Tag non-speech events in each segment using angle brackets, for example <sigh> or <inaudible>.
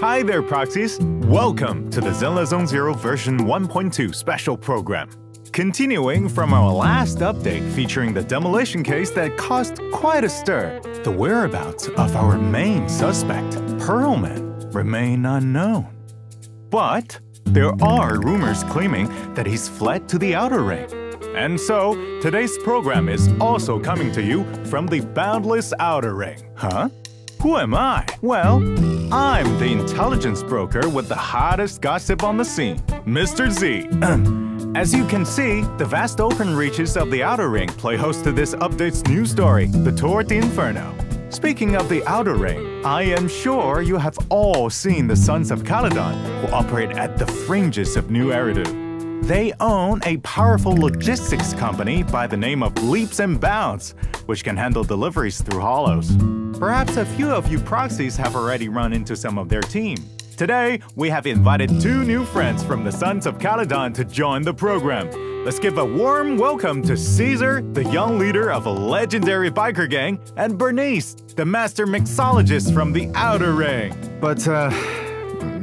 Hi there, Proxies! Welcome to the Zenless Zone Zero version 1.2 special program. Continuing from our last update featuring the demolition case that caused quite a stir, the whereabouts of our main suspect, Pearlman, remain unknown. But there are rumors claiming that he's fled to the Outer Ring. And so, today's program is also coming to you from the Boundless Outer Ring. Huh? Who am I? Well, I'm the intelligence broker with the hottest gossip on the scene, Mr. Z. <clears throat> As you can see, the vast open reaches of the Outer Ring play host to this update's new story, The Tour de Inferno. Speaking of the Outer Ring, I am sure you have all seen the Sons of Calydon, who operate at the fringes of New Eridu. They own a powerful logistics company by the name of Leaps and Bounds, which can handle deliveries through hollows. Perhaps a few of you proxies have already run into some of their team. Today, we have invited two new friends from the Sons of Calydon to join the program. Let's give a warm welcome to Caesar, the young leader of a legendary biker gang, and Bernice, the master mixologist from the Outer Ring. But, uh,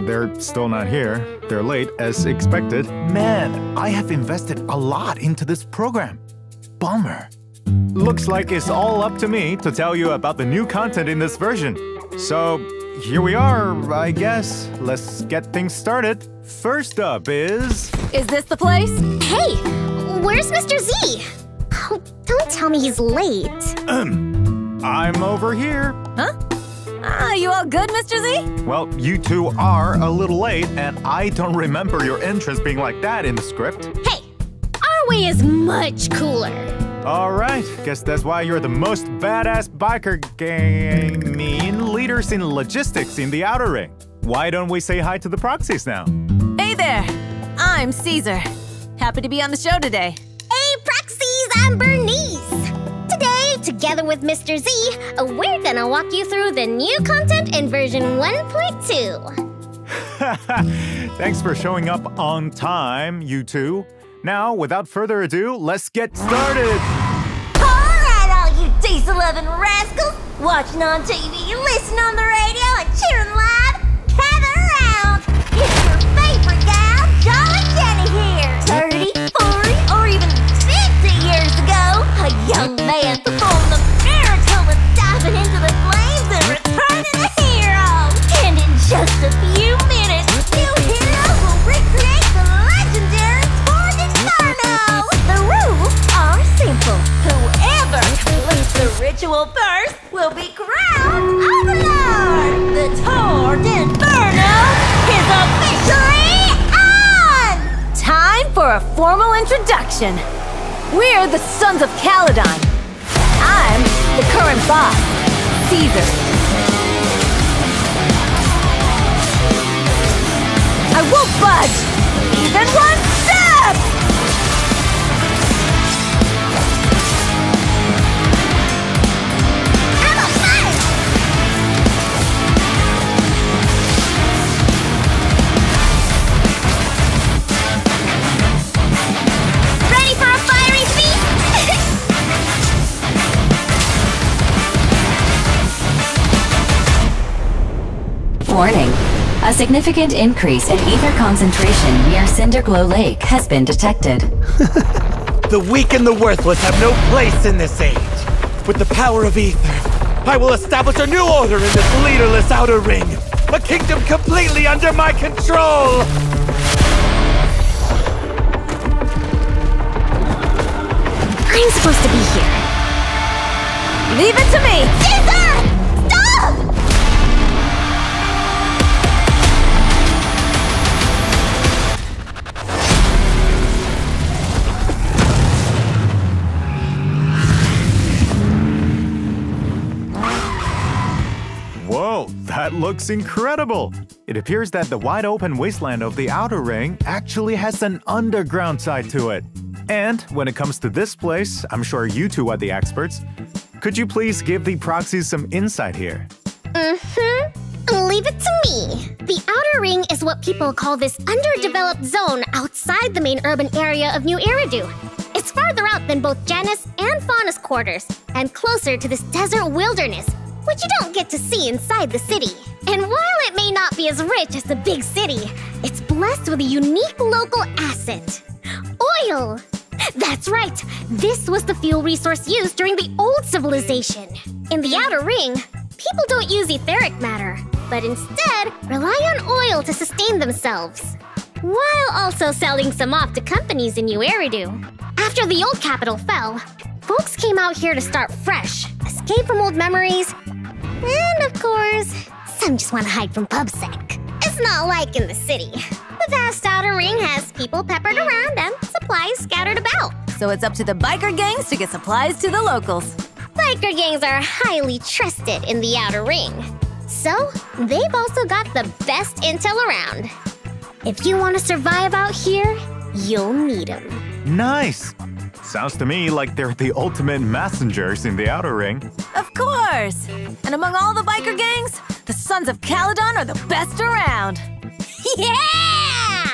they're still not here. They're late, as expected. Man, I have invested a lot into this program. Bummer. Looks like it's all up to me to tell you about the new content in this version. So, here we are, I guess. Let's get things started. First up is. Is this the place? Hey, where's Mr. Z? Oh, don't tell me he's late. <clears throat> I'm over here. Huh? Ah, you all good, Mr. Z? Well, you two are a little late, and I don't remember your entrance being like that in the script. Hey, our way is much cooler. Alright, guess that's why you're the most badass biker gaming leaders in logistics in the Outer Ring. Why don't we say hi to the proxies now? Hey there! I'm Caesar. Happy to be on the show today. Hey, Proxies, I'm Bernice. Together with Mr. Z, we're gonna walk you through the new content in version 1.2. <laughs> Thanks for showing up on time, you two. Now, without further ado, let's get started! Alright, all you Diesel 11 rascals! Watching on TV, listening on the radio, and cheering live! We're the Sons of Calydon. I'm the current boss, Caesar. Significant increase in ether concentration near Cinderglow Lake has been detected. <laughs> The weak and the worthless have no place in this age. With the power of ether, I will establish a new order in this leaderless outer ring. A kingdom completely under my control! I'm supposed to be here. Leave it to me! Caesar! That looks incredible! It appears that the wide open wasteland of the Outer Ring actually has an underground side to it. And when it comes to this place, I'm sure you two are the experts. Could you please give the proxies some insight here? Mm-hmm. Leave it to me. The Outer Ring is what people call this underdeveloped zone outside the main urban area of New Eridu. It's farther out than both Janus and Faunus quarters, and closer to this desert wilderness, which you don't get to see inside the city. And while it may not be as rich as the big city, it's blessed with a unique local asset oil. That's right, this was the fuel resource used during the old civilization. In the Outer Ring, people don't use etheric matter, but instead rely on oil to sustain themselves, while also selling some off to companies in New Eridu. After the old capital fell, folks came out here to start fresh, escape from old memories, and course, some just want to hide from PubSec. It's not like in the city. The vast outer ring has people peppered around and supplies scattered about. So it's up to the biker gangs to get supplies to the locals. Biker gangs are highly trusted in the outer ring. So, they've also got the best intel around. If you want to survive out here, you'll need them. Nice! Sounds to me like they're the ultimate messengers in the outer ring. Of course! And among all the biker gangs, the Sons of Calydon are the best around. <laughs> Yeah!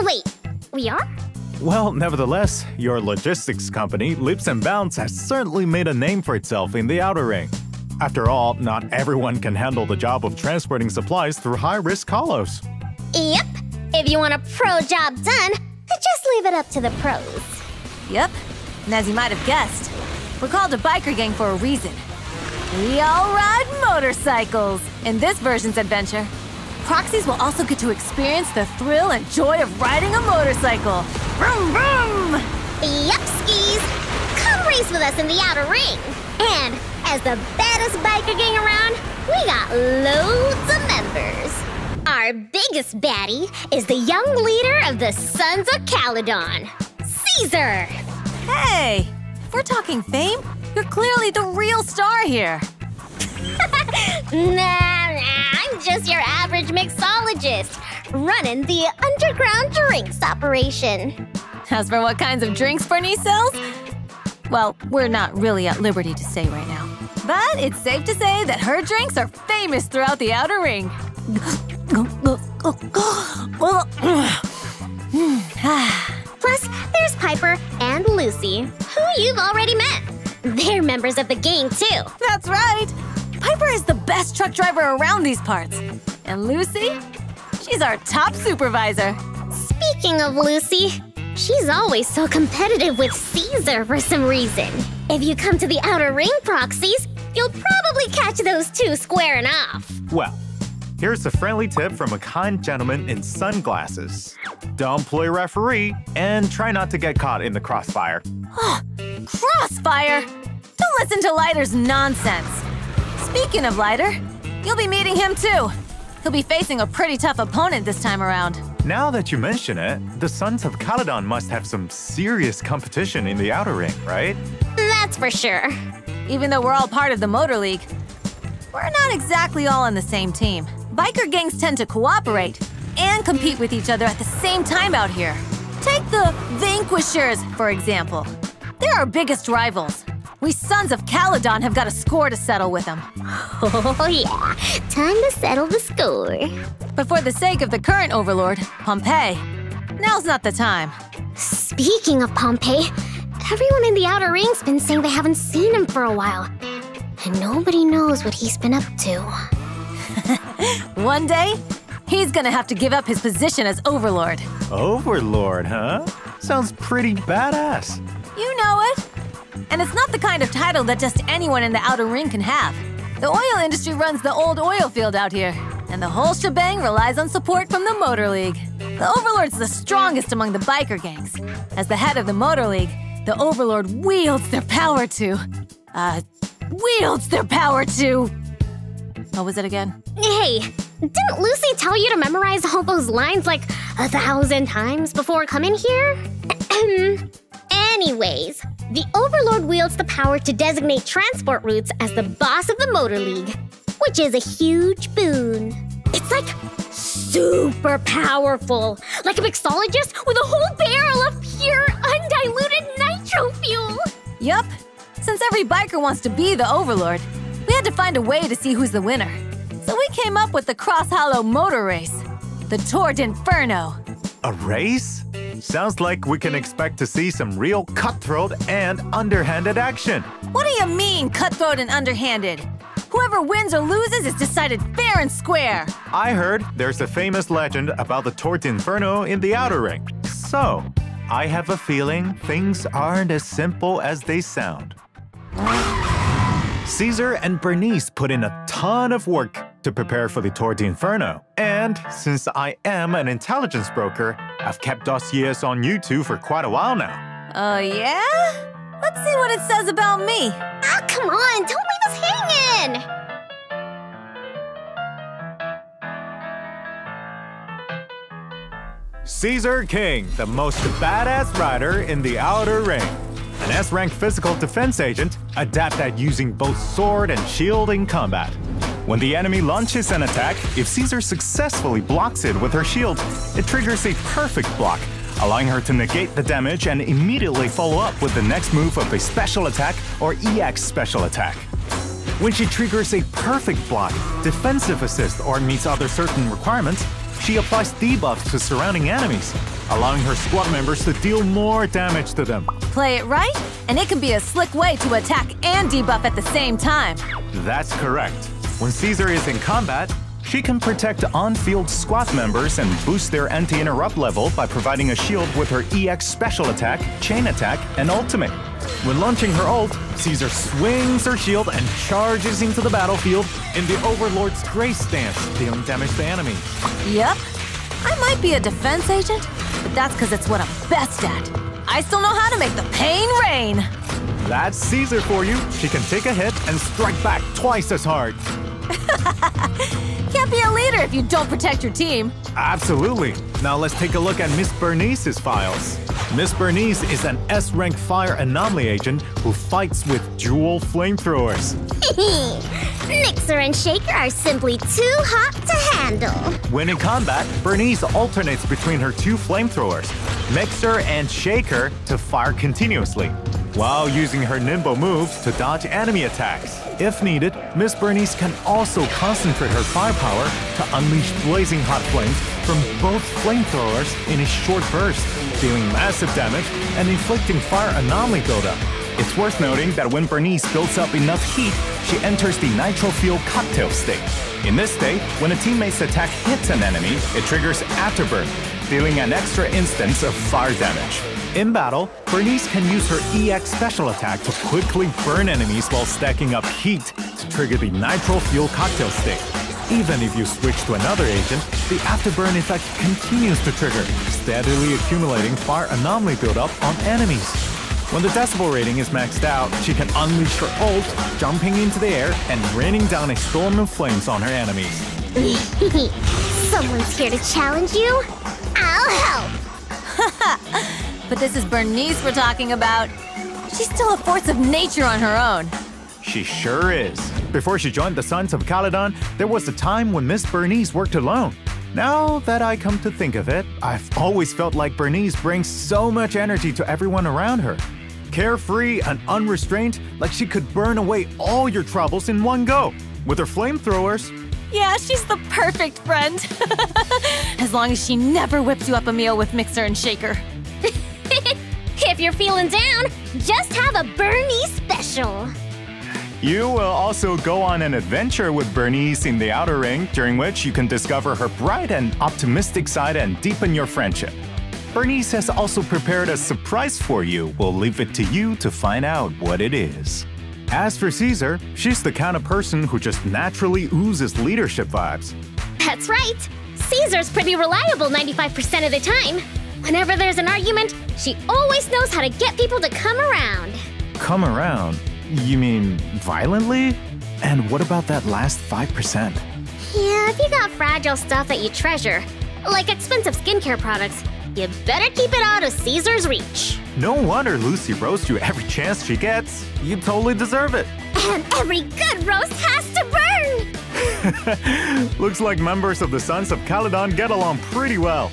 Wait, we are? Well, nevertheless, your logistics company, Leaps and Bounds, has certainly made a name for itself in the outer ring. After all, not everyone can handle the job of transporting supplies through high-risk hollows. Yep. If you want a pro job done, just leave it up to the pros. Yep, and as you might have guessed, we're called a biker gang for a reason. We all ride motorcycles in this version's adventure. Proxies will also get to experience the thrill and joy of riding a motorcycle. Vroom, vroom! Yep, skis. Come race with us in the outer ring. And as the baddest biker gang around, we got loads of members. Our biggest baddie is the young leader of the Sons of Calydon, Caesar. Hey, if we're talking fame, you're clearly the real star here. Nah, nah, I'm just your average mixologist, running the underground drinks operation. As for what kinds of drinks Bernice sells, well, we're not really at liberty to say right now. But it's safe to say that her drinks are famous throughout the outer ring. Plus, there's Piper and Lucy, who you've already met. They're members of the gang, too. That's right. Piper is the best truck driver around these parts. And Lucy? She's our top supervisor. Speaking of Lucy, she's always so competitive with Caesar for some reason. If you come to the outer ring proxies, you'll probably catch those two squaring off. Well, here's a friendly tip from a kind gentleman in sunglasses. Don't play referee and try not to get caught in the crossfire. Crossfire! Don't listen to Lighter's nonsense. Speaking of Lighter, you'll be meeting him too. He'll be facing a pretty tough opponent this time around. Now that you mention it, the Sons of Calydon must have some serious competition in the outer ring, right? That's for sure. Even though we're all part of the Motor League, we're not exactly all on the same team. Biker gangs tend to cooperate and compete with each other at the same time out here. Take the Vanquishers, for example. They're our biggest rivals. We Sons of Calydon have got a score to settle with them. <laughs> Oh, yeah. Time to settle the score. But for the sake of the current overlord, Pompeii, now's not the time. Speaking of Pompeii, everyone in the outer ring's been saying they haven't seen him for a while. And nobody knows what he's been up to. <laughs> One day, he's gonna have to give up his position as overlord. Overlord, huh? Sounds pretty badass. You know it. And it's not the kind of title that just anyone in the outer ring can have. The oil industry runs the old oil field out here, and the whole shebang relies on support from the Motor League. The Overlord's the strongest among the biker gangs. As the head of the Motor League, the Overlord wields their power to. Uh, wields their power to. What was it again? Hey, didn't Lucy tell you to memorize all those lines like a thousand times before coming here? <clears throat> Anyways, the Overlord wields the power to designate transport routes as the boss of the Motor League, which is a huge boon. It's like super powerful, like a mixologist with a whole barrel of pure, undiluted nitro fuel. Yup. Since every biker wants to be the Overlord, we had to find a way to see who's the winner. So we came up with the Cross Hollow Motor Race, the Tour de Inferno. A race? Sounds like we can expect to see some real cutthroat and underhanded action. What do you mean, cutthroat and underhanded? Whoever wins or loses is decided fair and square. I heard there's a famous legend about the Tour de Inferno in the Outer Ring. So, I have a feeling things aren't as simple as they sound. Caesar and Bernice put in a ton of work to prepare for the Tour de Inferno. And since I am an intelligence broker, I've kept dossiers on you two for quite a while now. Oh, yeah? Let's see what it says about me. Ah, come on, don't leave us hanging! Caesar King, the most badass rider in the Outer Ring. An S-rank physical defense agent, adept at using both sword and shield in combat. When the enemy launches an attack, if Caesar successfully blocks it with her shield, it triggers a perfect block, allowing her to negate the damage and immediately follow up with the next move of a special attack or EX special attack. When she triggers a perfect block, defensive assist, or meets other certain requirements, she applies debuffs to surrounding enemies, allowing her squad members to deal more damage to them. Play it right, and it can be a slick way to attack and debuff at the same time. That's correct. When Caesar is in combat, she can protect on-field squad members and boost their anti-interrupt level by providing a shield with her EX special attack, chain attack, and ultimate. When launching her ult, Caesar swings her shield and charges into the battlefield in the Overlord's Grace stance, dealing damage to enemies. Yep. I might be a defense agent, but that's because it's what I'm best at. I still know how to make the pain rain. That's Caesar for you. She can take a hit and strike back twice as hard. <laughs> Can't be a leader if you don't protect your team. Absolutely. Now let's take a look at Miss Bernice's files. Miss Bernice is an S-rank fire anomaly agent who fights with dual flamethrowers. <laughs> Mixer and Shaker are simply too hot to handle. When in combat, Bernice alternates between her two flamethrowers, Mixer and Shaker, to fire continuously, while using her nimble moves to dodge enemy attacks. If needed, Miss Bernice can also concentrate her firepower to unleash blazing hot flames from both flamethrowers in a short burst, dealing massive damage and inflicting fire anomaly buildup. It's worth noting that when Bernice builds up enough heat, she enters the Nitro Fuel Cocktail state. In this state, when a teammate's attack hits an enemy, it triggers Afterburn, dealing an extra instance of fire damage. In battle, Bernice can use her EX special attack to quickly burn enemies while stacking up heat to trigger the Nitro Fuel Cocktail state. Even if you switch to another agent, the Afterburn effect continues to trigger, steadily accumulating fire anomaly buildup on enemies. When the decibel rating is maxed out, she can unleash her ult, jumping into the air and raining down a storm of flames on her enemies. <laughs> Someone's here to challenge you? I'll help! <laughs> But this is Bernice we're talking about. She's still a force of nature on her own. She sure is. Before she joined the Sons of Calydon, there was a time when Miss Bernice worked alone. Now that I come to think of it, I've always felt like Bernice brings so much energy to everyone around her. Carefree and unrestrained, like she could burn away all your troubles in one go. With her flamethrowers, Yeah, she's the perfect friend. <laughs> as long as she never whips you up a meal with mixer and shaker. <laughs> If you're feeling down, just have a Bernie special. You will also go on an adventure with Bernice in the Outer Ring, during which you can discover her bright and optimistic side and deepen your friendship. Bernice has also prepared a surprise for you. We'll leave it to you to find out what it is. As for Caesar, she's the kind of person who just naturally oozes leadership vibes. That's right. Caesar's pretty reliable 95% of the time. Whenever there's an argument, she always knows how to get people to come around. Come around? You mean violently? And what about that last 5%? Yeah, if you got fragile stuff that you treasure, like expensive skincare products, you better keep it out of Caesar's reach. No wonder Lucy roasts you every chance she gets. You totally deserve it. <laughs> And every good roast has to burn! Looks like members of the Sons of Calydon get along pretty well.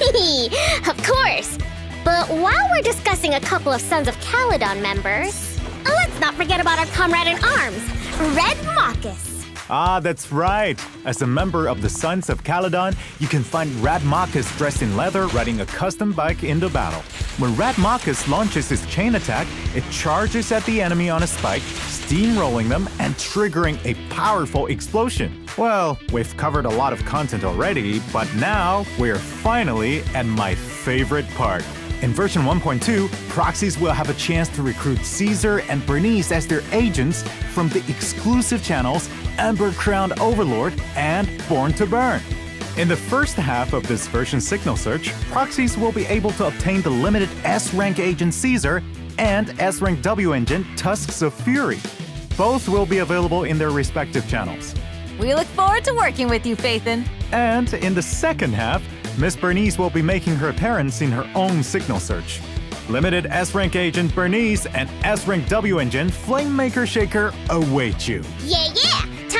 <laughs> of course! But while we're discussing a couple of Sons of Calydon members, let's not forget about our comrade in arms, Red Moccus. Ah, that's right. As a member of the Sons of Calydon, you can find Red Moccus dressed in leather riding a custom bike into battle. When Red Moccus launches his chain attack, it charges at the enemy on a spike, steamrolling them and triggering a powerful explosion. Well, we've covered a lot of content already, but now we're finally at my favorite part. In version 1.2, proxies will have a chance to recruit Caesar and Bernice as their agents from the exclusive channels Ember Crowned Overlord and Born to Burn. In the first half of this version signal search, proxies will be able to obtain the limited S-rank agent Caesar and S-rank W agent Tusks of Fury. Both will be available in their respective channels. We look forward to working with you, Phaethon. And in the second half, Miss Bernice will be making her appearance in her own signal search. Limited S-rank agent Bernice and S-rank W agent Flamemaker Shaker await you. Yeah, yeah!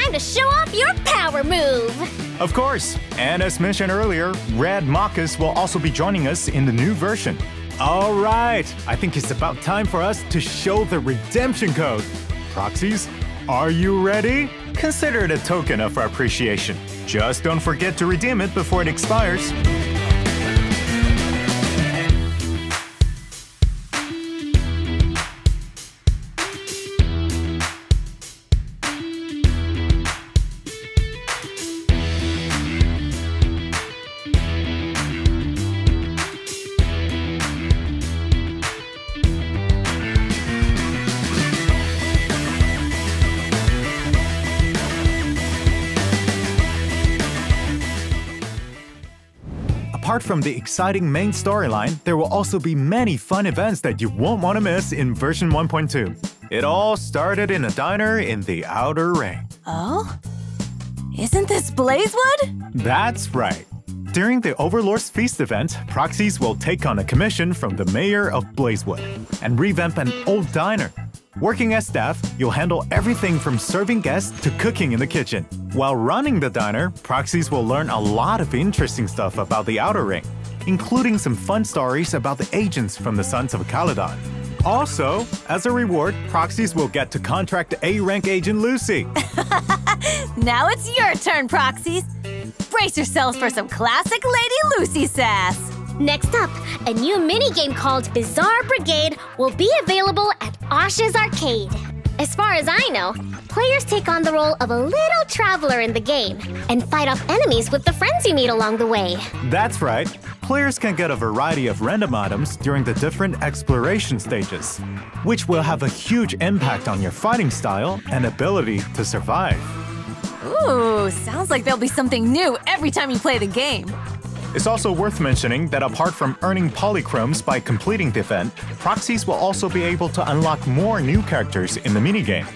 Time to show off your power move! Of course, and as mentioned earlier, Red Moccus will also be joining us in the new version. All right, I think it's about time for us to show the redemption code. Proxies, are you ready? Consider it a token of our appreciation. Just don't forget to redeem it before it expires. From the exciting main storyline, there will also be many fun events that you won't want to miss in version 1.2. It all started in a diner in the Outer Ring. Oh? Isn't this Blazewood? That's right. During the Overlord's Feast event, proxies will take on a commission from the mayor of Blazewood and revamp an old diner. Working as staff, you'll handle everything from serving guests to cooking in the kitchen. While running the diner, proxies will learn a lot of interesting stuff about the Outer Ring, including some fun stories about the agents from the Sons of Calydon. Also, as a reward, proxies will get to contract A-rank agent Lucy. <laughs> Now it's your turn, Proxies. Brace yourselves for some classic Lady Lucy sass. Next up, a new minigame called Bizarre Brigade will be available at Osh's Arcade. As far as I know, players take on the role of a little traveler in the game and fight off enemies with the friends you meet along the way. That's right. Players can get a variety of random items during the different exploration stages, which will have a huge impact on your fighting style and ability to survive. Ooh, sounds like there'll be something new every time you play the game. It's also worth mentioning that apart from earning polychromes by completing the event, proxies will also be able to unlock more new characters in the minigame.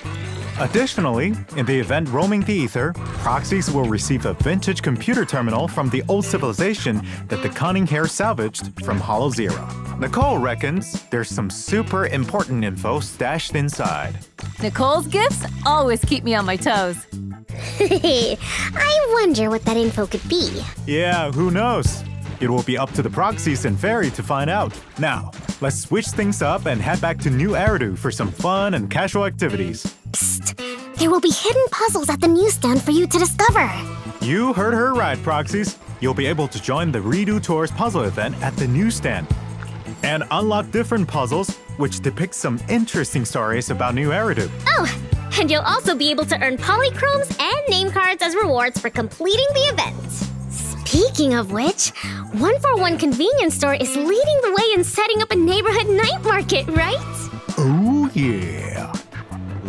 Additionally, in the event Roaming the Ether, proxies will receive a vintage computer terminal from the old civilization that the Cunning Hares salvaged from Hollow Zero. Nicole reckons there's some super important info stashed inside. Nicole's gifts always keep me on my toes. <laughs> I wonder what that info could be. Yeah, who knows? It will be up to the proxies and Fairy to find out. Now, let's switch things up and head back to New Eridu for some fun and casual activities. Psst! There will be hidden puzzles at the newsstand for you to discover. You heard her right, Proxies. You'll be able to join the Redo Tours puzzle event at the newsstand and unlock different puzzles which depict some interesting stories about New Eridu. Oh, and you'll also be able to earn polychromes and name cards as rewards for completing the event. Speaking of which, One for One convenience store is leading the way in setting up a neighborhood night market, right? Oh, yeah.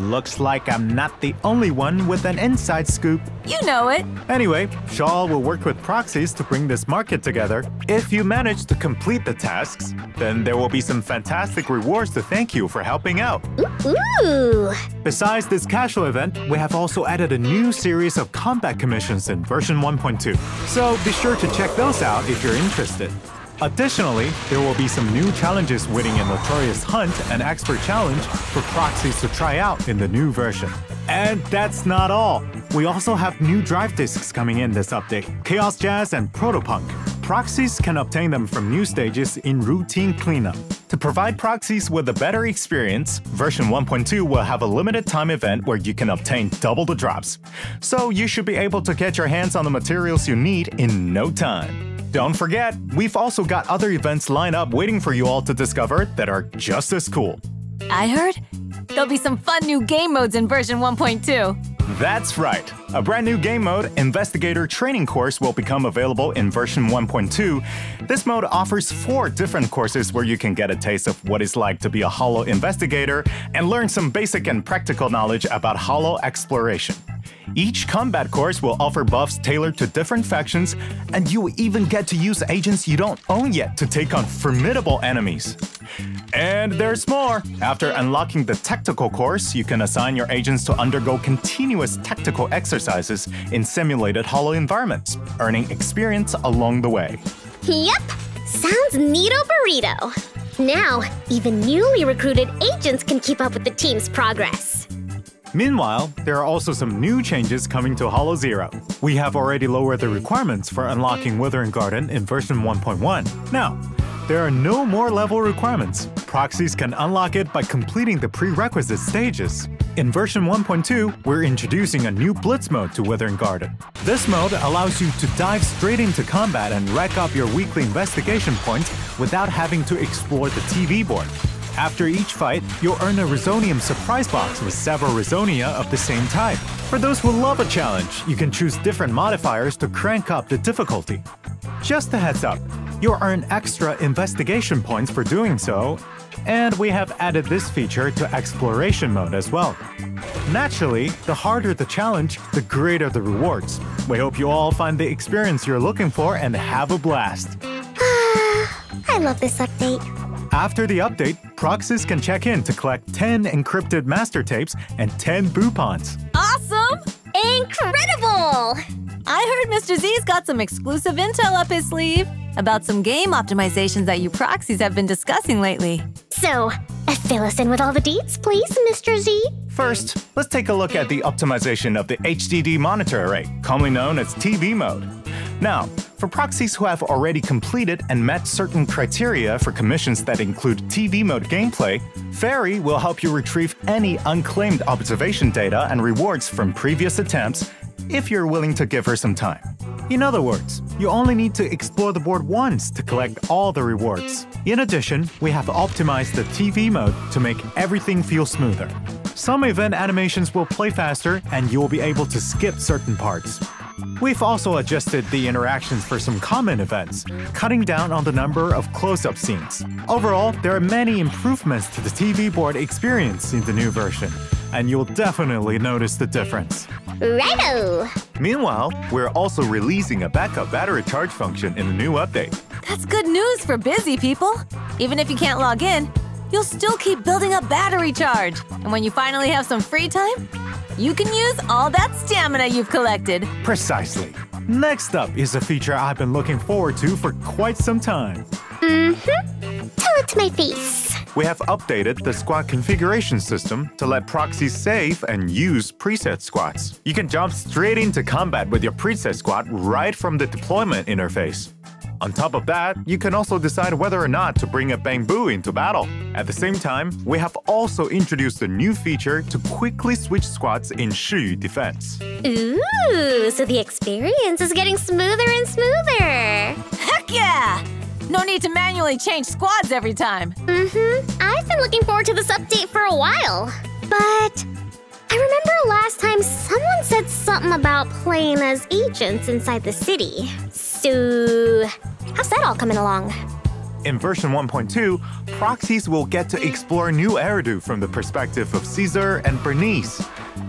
Looks like I'm not the only one with an inside scoop. You know it. Anyway, Shaw will work with proxies to bring this market together. If you manage to complete the tasks, then there will be some fantastic rewards to thank you for helping out. Ooh! Besides this casual event, we have also added a new series of combat commissions in version 1.2. So be sure to check those out if you're interested. Additionally, there will be some new challenges winning a Notorious Hunt and Expert Challenge for proxies to try out in the new version. And that's not all. We also have new drive discs coming in this update, Chaos Jazz and Protopunk. Proxies can obtain them from new stages in routine cleanup. To provide proxies with a better experience, version 1.2 will have a limited time event where you can obtain double the drops. So you should be able to get your hands on the materials you need in no time. Don't forget, we've also got other events lined up waiting for you all to discover that are just as cool. I heard There'll be some fun new game modes in version 1.2. That's right. A brand new game mode, Investigator Training Course, will become available in version 1.2. This mode offers four different courses where you can get a taste of what it's like to be a Hollow investigator and learn some basic and practical knowledge about Hollow exploration. Each combat course will offer buffs tailored to different factions, and you will even get to use agents you don't own yet to take on formidable enemies. And there's more! After unlocking the tactical course, you can assign your agents to undergo continuous tactical exercises in simulated Hollow environments, earning experience along the way. Yep, sounds neato burrito. Now, even newly recruited agents can keep up with the team's progress. Meanwhile, there are also some new changes coming to Hollow Zero. We have already lowered the requirements for unlocking Withering Garden in version 1.1. Now, there are no more level requirements. Proxies can unlock it by completing the prerequisite stages. In version 1.2, we're introducing a new Blitz mode to Withering Garden. This mode allows you to dive straight into combat and rack up your weekly investigation points without having to explore the TV board. After each fight, you'll earn a Resonium surprise box with several Resonia of the same type. For those who love a challenge, you can choose different modifiers to crank up the difficulty. Just a heads up, you'll earn extra investigation points for doing so, and we have added this feature to exploration mode as well. Naturally, the harder the challenge, the greater the rewards. We hope you all find the experience you're looking for and have a blast. <sighs> I love this update. After the update, proxies can check in to collect 10 encrypted master tapes and 10 Boopons. Awesome! Incredible! I heard Mr. Z's got some exclusive intel up his sleeve about some game optimizations that you proxies have been discussing lately. So, uh, fill us in with all the deets, please, Mr. Z. First, let's take a look at the optimization of the HDD monitor array, commonly known as TV mode. Now, for proxies who have already completed and met certain criteria for commissions that include TV mode gameplay, Fairy will help you retrieve any unclaimed observation data and rewards from previous attempts if you're willing to give her some time. In other words, you only need to explore the board once to collect all the rewards. In addition, we have optimized the TV mode to make everything feel smoother. Some event animations will play faster and you will be able to skip certain parts. We've also adjusted the interactions for some common events, cutting down on the number of close-up scenes. Overall, there are many improvements to the TV board experience in the new version, and you'll definitely notice the difference. Righto! Meanwhile, we're also releasing a backup battery charge function in the new update. That's good news for busy people. Even if you can't log in, you'll still keep building up battery charge. And when you finally have some free time, you can use all that stamina you've collected. Precisely. Next up is a feature I've been looking forward to for quite some time. Mm-hmm. Tell it to my face. We have updated the squad configuration system to let proxies save and use preset squads. You can jump straight into combat with your preset squad right from the deployment interface. On top of that, you can also decide whether or not to bring a Bangboo into battle. At the same time, we have also introduced a new feature to quickly switch squads in Shiyu defense. Ooh, so the experience is getting smoother and smoother. Heck yeah! No need to manually change squads every time. Mm-hmm. I've been looking forward to this update for a while. But I remember last time someone said something about playing as agents inside the city. So, how's that all coming along? In version 1.2, proxies will get to explore new Eridu from the perspective of Caesar and Bernice.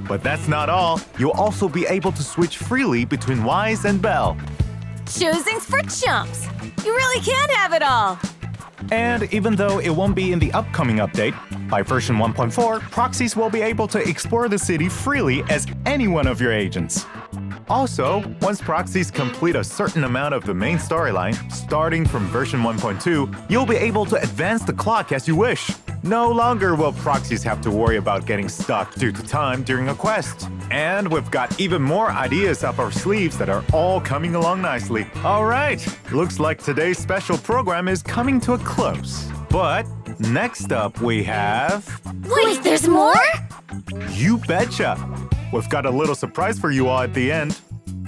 But that's not all. You'll also be able to switch freely between Wise and Belle. Choosing's for chumps. You really can have it all. And even though it won't be in the upcoming update, by version 1.4, proxies will be able to explore the city freely as any one of your agents. Also, once proxies complete a certain amount of the main storyline, starting from version 1.2, you'll be able to advance the clock as you wish. No longer will proxies have to worry about getting stuck due to time during a quest. And we've got even more ideas up our sleeves that are all coming along nicely. Alright, looks like today's special program is coming to a close. But next up we have. Wait, there's more? You betcha! We've got a little surprise for you all at the end.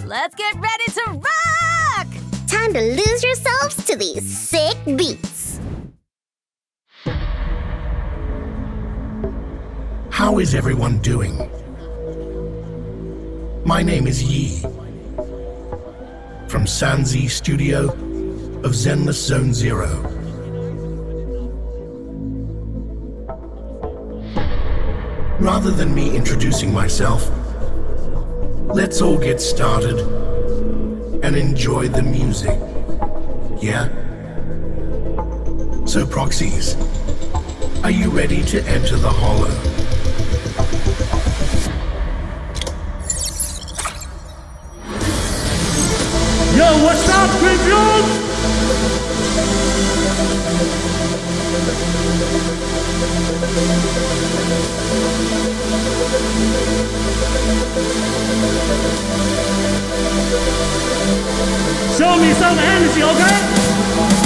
Let's get ready to rock! Time to lose yourselves to these sick beats. How is everyone doing? My name is Yi. From Sanzi Studio of Zenless Zone Zero. Rather than me introducing myself, let's all get started and enjoy the music. Yeah? So, Proxies, are you ready to enter the hollow? Yo, what's up, Grimfield? Show me some energy, okay?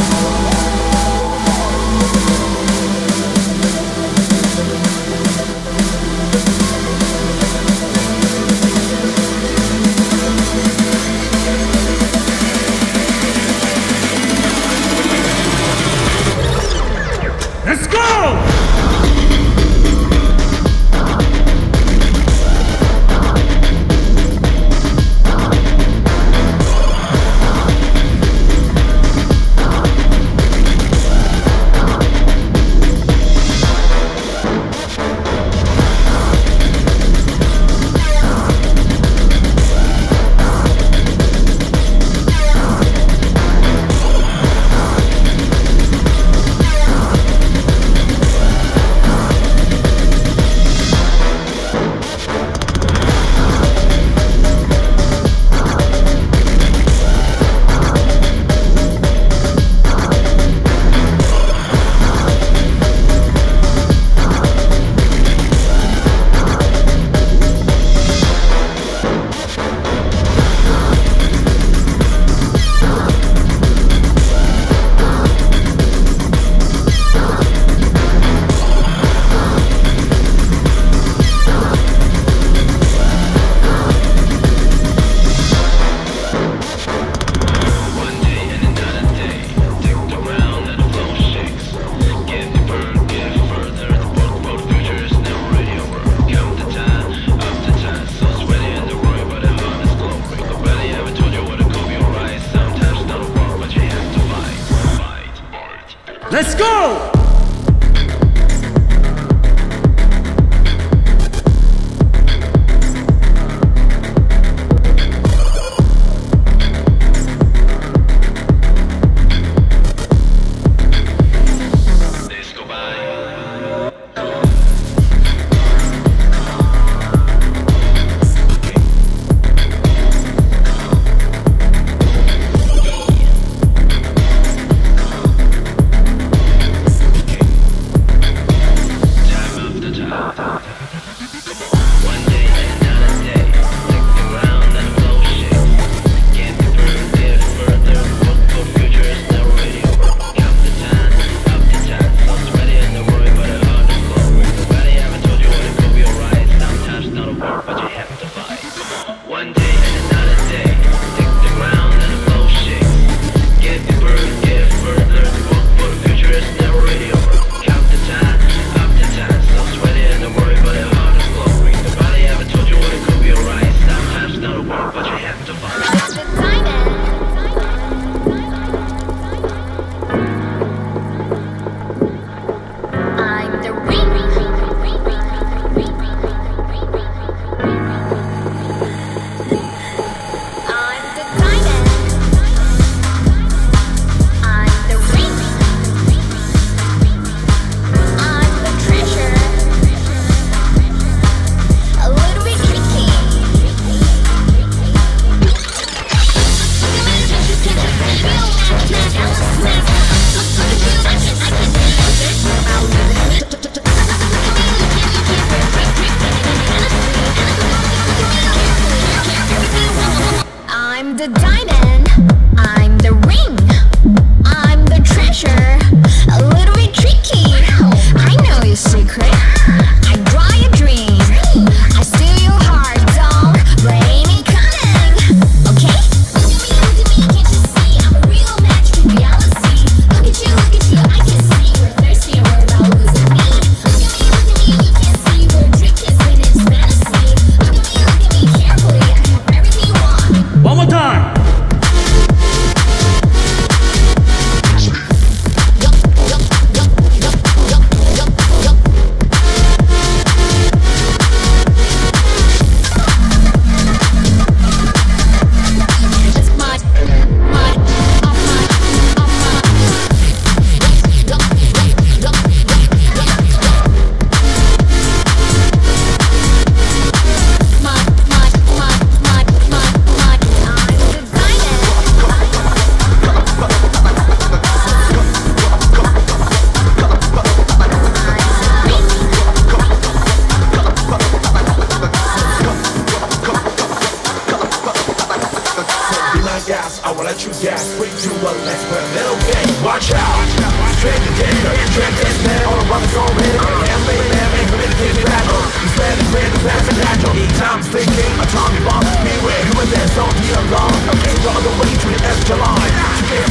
I'm thinking a time bomb Me where who is this all year long I'm king of the way to the July.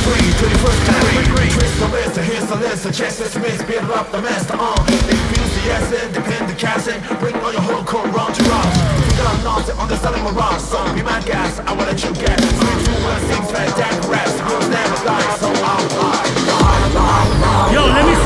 Free to the first category Twist the list, here's the list. Is build up the master on depend the casting. Bring all your whole core round to rock Got lost on the selling mirage So be my guest, I will let you get Three, two, one, six, rest I'll never die, so I'll lie Yo, let me